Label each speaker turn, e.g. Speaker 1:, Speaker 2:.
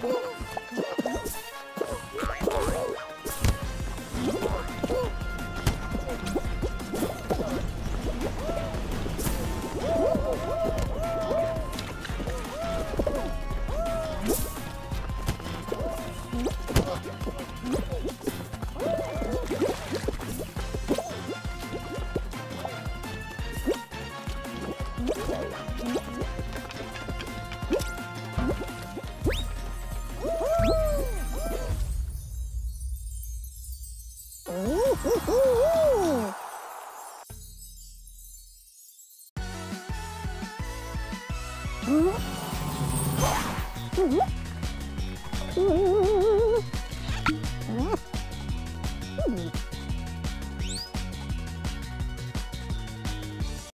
Speaker 1: Whoa. Mm-hmm.